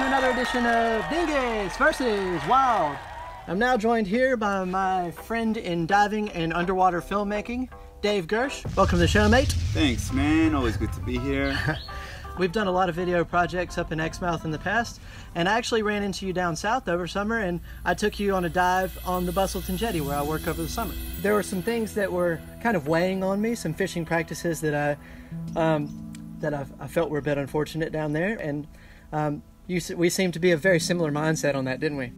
to another edition of Dingus versus Wild. I'm now joined here by my friend in diving and underwater filmmaking, Dave Girsh. Welcome to the show, mate. Thanks, man. Always good to be here. We've done a lot of video projects up in Exmouth in the past, and I actually ran into you down south over summer, and I took you on a dive on the Busselton Jetty where I work over the summer. There were some things that were kind of weighing on me, some fishing practices that I um, that I, I, felt were a bit unfortunate down there, and um, you, we seemed to be a very similar mindset on that, didn't we?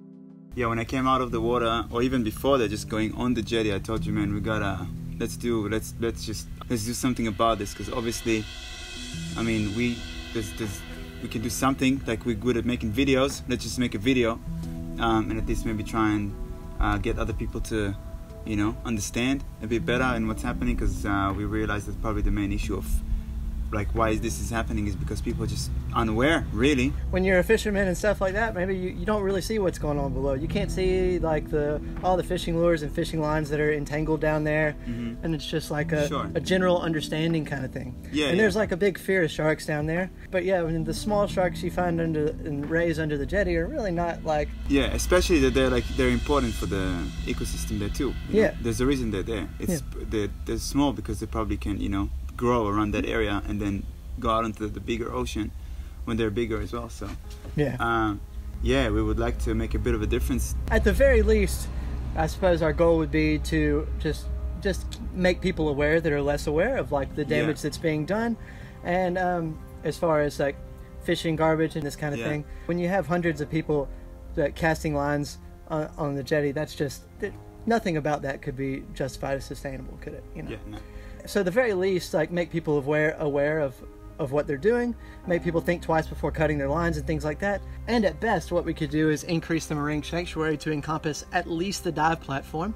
Yeah, when I came out of the water, or even before that, just going on the jetty, I told you, man, we gotta let's do let's let's just let's do something about this because obviously, I mean, we there's, there's, we can do something like we're good at making videos. Let's just make a video, um, and at least maybe try and uh, get other people to, you know, understand a bit better in what's happening because uh, we realize that's probably the main issue of like why is this is happening is because people are just unaware really when you're a fisherman and stuff like that maybe you, you don't really see what's going on below you can't see like the all the fishing lures and fishing lines that are entangled down there mm-hmm. and it's just like a, sure. a general understanding kind of thing yeah and yeah. there's like a big fear of sharks down there but yeah I mean, the small sharks you find under and raise under the jetty are really not like yeah especially that they're like they're important for the ecosystem there too yeah know? there's a reason they're there it's yeah. they're, they're small because they probably can you know grow around that area and then go out into the bigger ocean when they're bigger as well. So yeah, um, yeah, we would like to make a bit of a difference. At the very least, I suppose our goal would be to just just make people aware that are less aware of like the damage yeah. that's being done, and um, as far as like fishing garbage and this kind of yeah. thing, when you have hundreds of people that casting lines on, on the jetty, that's just nothing about that could be justified as sustainable, could it? You know. Yeah, no so at the very least, like make people aware aware of of what they're doing, make people think twice before cutting their lines and things like that. And at best, what we could do is increase the marine sanctuary to encompass at least the dive platform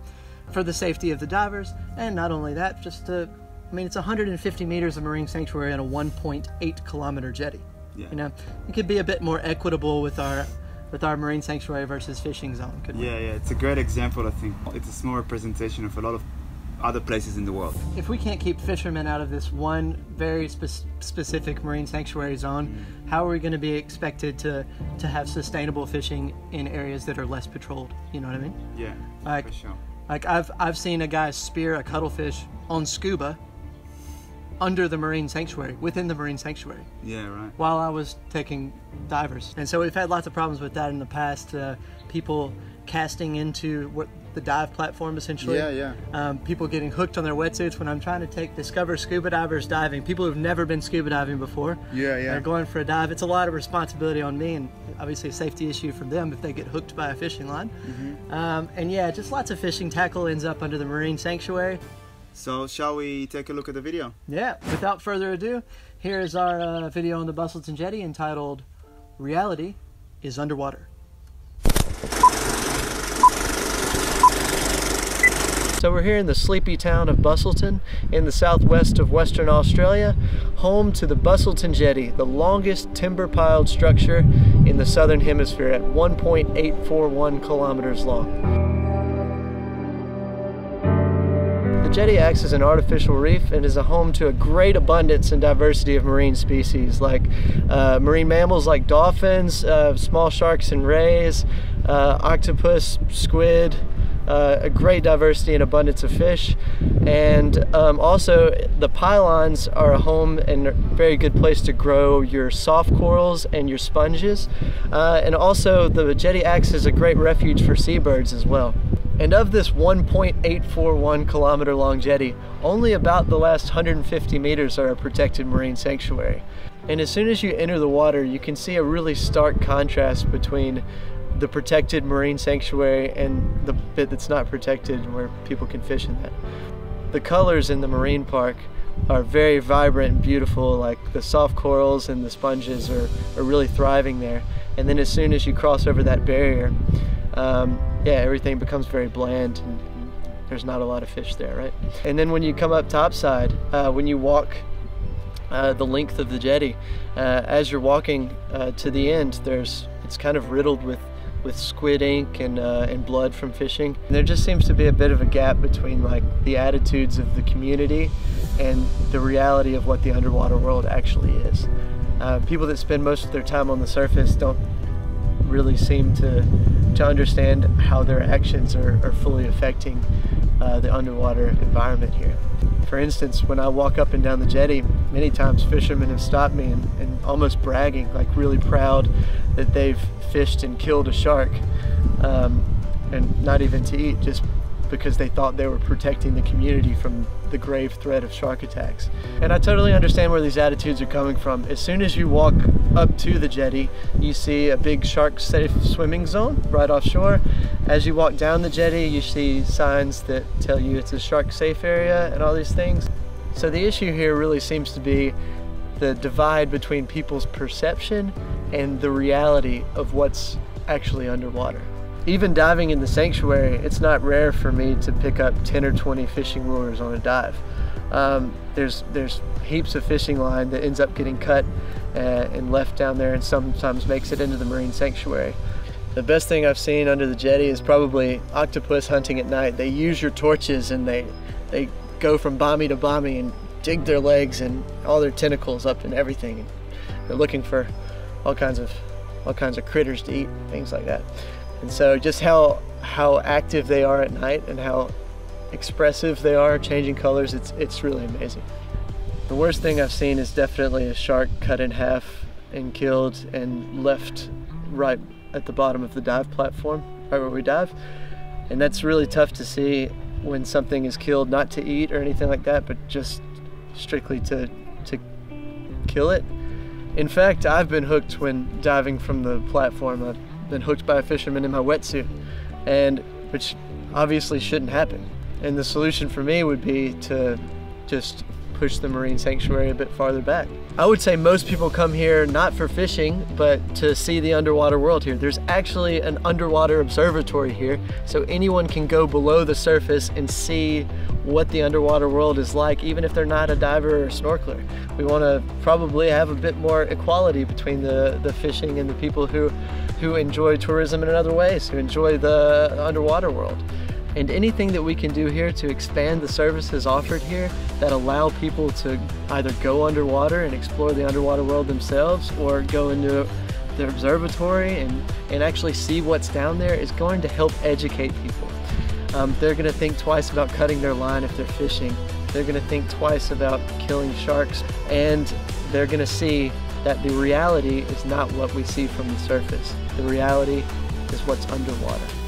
for the safety of the divers. And not only that, just to, I mean, it's 150 meters of marine sanctuary on a 1.8 kilometer jetty. Yeah. You know, it could be a bit more equitable with our with our marine sanctuary versus fishing zone. Could yeah, we? yeah, it's a great example. I think it's a small representation of a lot of other places in the world. If we can't keep fishermen out of this one very spe- specific marine sanctuary zone, mm-hmm. how are we going to be expected to to have sustainable fishing in areas that are less patrolled? You know what I mean? Yeah, like, for sure. Like I've I've seen a guy spear a cuttlefish on scuba under the marine sanctuary, within the marine sanctuary. Yeah, right. While I was taking divers, and so we've had lots of problems with that in the past. Uh, people casting into what the dive platform essentially. Yeah, yeah. Um, people getting hooked on their wetsuits when I'm trying to take Discover scuba divers diving. People who've never been scuba diving before. Yeah, yeah. They're going for a dive. It's a lot of responsibility on me and obviously a safety issue for them if they get hooked by a fishing line. Mm-hmm. Um, and yeah, just lots of fishing tackle ends up under the marine sanctuary. So shall we take a look at the video? Yeah. Without further ado, here is our uh, video on the Busselton Jetty entitled "Reality is Underwater." So we're here in the sleepy town of Busselton in the southwest of Western Australia, home to the Busselton Jetty, the longest timber piled structure in the southern hemisphere at 1.841 kilometers long. The jetty acts as an artificial reef and is a home to a great abundance and diversity of marine species like uh, marine mammals like dolphins, uh, small sharks and rays, uh, octopus, squid, uh, a great diversity and abundance of fish. And um, also, the pylons are a home and a very good place to grow your soft corals and your sponges. Uh, and also, the jetty acts as a great refuge for seabirds as well. And of this 1.841 kilometer long jetty, only about the last 150 meters are a protected marine sanctuary. And as soon as you enter the water, you can see a really stark contrast between the protected marine sanctuary and the bit that's not protected where people can fish in that. The colors in the marine park are very vibrant and beautiful, like the soft corals and the sponges are, are really thriving there. And then as soon as you cross over that barrier, um, yeah, everything becomes very bland and, and, there's not a lot of fish there, right? And then when you come up topside, uh, when you walk uh, the length of the jetty, uh, as you're walking uh, to the end, there's it's kind of riddled with with squid ink and, uh, and blood from fishing. And there just seems to be a bit of a gap between like the attitudes of the community and the reality of what the underwater world actually is. Uh, people that spend most of their time on the surface don't really seem to to understand how their actions are, are fully affecting uh, the underwater environment here. For instance, when I walk up and down the jetty, many times fishermen have stopped me and, and almost bragging, like really proud that they've fished and killed a shark, um, and not even to eat, just because they thought they were protecting the community from the grave threat of shark attacks. And I totally understand where these attitudes are coming from. As soon as you walk up to the jetty, you see a big shark safe swimming zone right offshore. As you walk down the jetty, you see signs that tell you it's a shark safe area and all these things. So the issue here really seems to be the divide between people's perception and the reality of what's actually underwater. Even diving in the sanctuary, it's not rare for me to pick up 10 or 20 fishing lures on a dive. Um, there's, there's heaps of fishing line that ends up getting cut uh, and left down there and sometimes makes it into the marine sanctuary. The best thing I've seen under the jetty is probably octopus hunting at night. They use your torches and they, they go from bommy to bommy and dig their legs and all their tentacles up and everything. They're looking for all kinds of all kinds of critters to eat, things like that. And so just how how active they are at night and how expressive they are, changing colors, it's it's really amazing. The worst thing I've seen is definitely a shark cut in half and killed and left right at the bottom of the dive platform, right where we dive. And that's really tough to see when something is killed not to eat or anything like that, but just strictly to to kill it. In fact, I've been hooked when diving from the platform. I've been hooked by a fisherman in my wetsuit, and which obviously shouldn't happen. And the solution for me would be to just push the marine sanctuary a bit farther back. I would say most people come here not for fishing, but to see the underwater world here. There's actually an underwater observatory here, so anyone can go below the surface and see what the underwater world is like, even if they're not a diver or a snorkeler. We want to probably have a bit more equality between the, the fishing and the people who, who enjoy tourism in other ways, who enjoy the underwater world and anything that we can do here to expand the services offered here that allow people to either go underwater and explore the underwater world themselves or go into the observatory and, and actually see what's down there is going to help educate people. Um, they're going to think twice about cutting their line if they're fishing. They're going to think twice about killing sharks and they're going to see that the reality is not what we see from the surface. The reality is what's underwater.